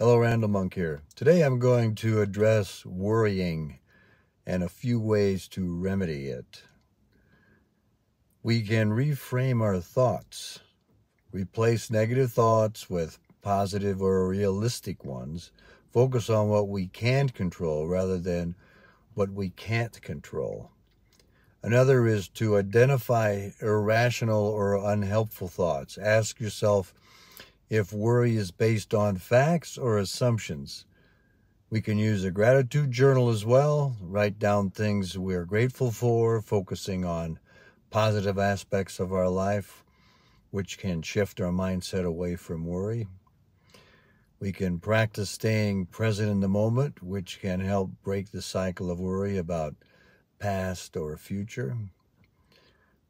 Hello, Randall Monk here. Today I'm going to address worrying and a few ways to remedy it. We can reframe our thoughts, replace negative thoughts with positive or realistic ones, focus on what we can control rather than what we can't control. Another is to identify irrational or unhelpful thoughts. Ask yourself, if worry is based on facts or assumptions. We can use a gratitude journal as well, write down things we're grateful for, focusing on positive aspects of our life, which can shift our mindset away from worry. We can practice staying present in the moment, which can help break the cycle of worry about past or future.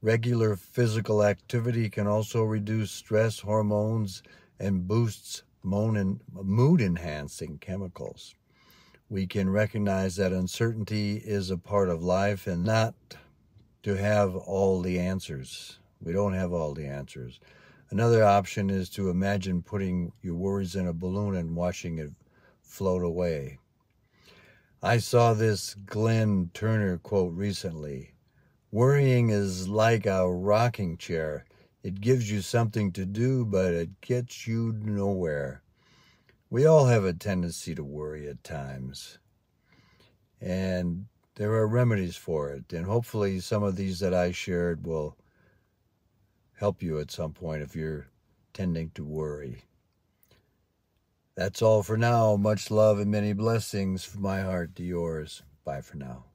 Regular physical activity can also reduce stress hormones and boosts mood enhancing chemicals. We can recognize that uncertainty is a part of life and not to have all the answers. We don't have all the answers. Another option is to imagine putting your worries in a balloon and watching it float away. I saw this Glenn Turner quote recently. Worrying is like a rocking chair. It gives you something to do, but it gets you nowhere. We all have a tendency to worry at times. And there are remedies for it. And hopefully, some of these that I shared will help you at some point if you're tending to worry. That's all for now. Much love and many blessings from my heart to yours. Bye for now.